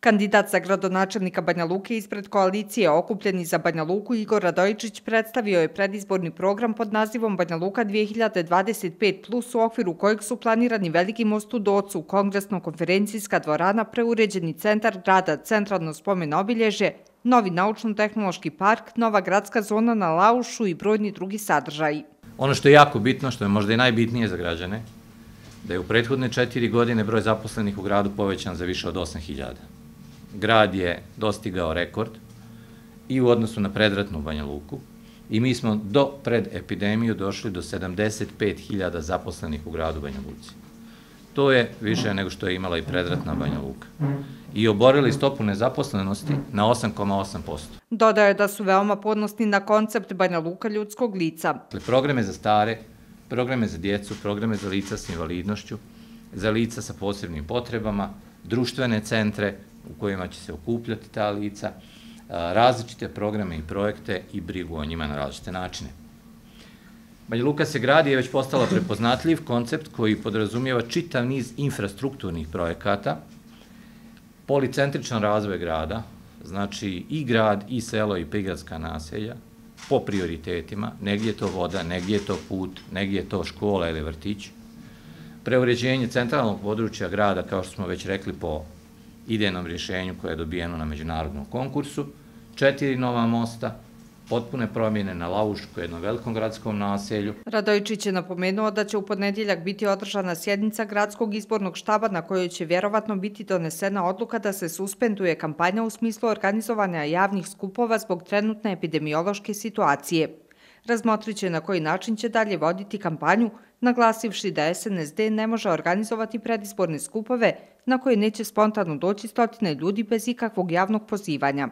Kandidat za gradonačelnika Banja Luke ispred koalicije Okupljeni za Banja Luku Igor Radojičić predstavio je predizborni program pod nazivom Banja Luka 2025 plus u okviru kojeg su planirani veliki most u Docu, kongresno-konferencijska dvorana, preuređeni centar grada, centralno spomen obilježe, novi naučno-tehnološki park, nova gradska zona na Laušu i brojni drugi sadržaji. Ono što je jako bitno, što je možda i najbitnije za građane, da je u prethodne četiri godine broj zaposlenih u gradu povećan za više od 8000 grad je dostigao rekord i u odnosu na predratnu Banja Luku i mi smo do pred epidemiju došli do 75.000 zaposlenih u gradu Banja Luci. To je više nego što je imala i predratna Banja Luka. I oborili stopu nezaposlenosti na 8,8%. Dodaje da su veoma podnosni na koncept Banja Luka ljudskog lica. Dakle, programe za stare, programe za djecu, programe za lica s invalidnošću, za lica sa posebnim potrebama, društvene centre, u kojima će se okupljati ta lica, različite programe i projekte i brigu o njima na različite načine. Banja Luka se gradi je već postala prepoznatljiv koncept koji podrazumijeva čitav niz infrastrukturnih projekata, policentričan razvoj grada, znači i grad, i selo, i prigradska naselja, po prioritetima, negdje je to voda, negdje je to put, negdje je to škola ili vrtić, preuređenje centralnog područja grada, kao što smo već rekli, po idejnom rješenju koje je dobijeno na međunarodnom konkursu, četiri nova mosta, potpune promjene na Laušku, jednom velikom gradskom naselju. Radojičić je napomenuo da će u podnedjeljak biti održana sjednica gradskog izbornog štaba na kojoj će vjerovatno biti donesena odluka da se suspenduje kampanja u smislu organizovanja javnih skupova zbog trenutne epidemiološke situacije. Razmotrit će na koji način će dalje voditi kampanju, naglasivši da SNSD ne može organizovati predizborne skupove na koje neće spontano doći stotine ljudi bez ikakvog javnog pozivanja.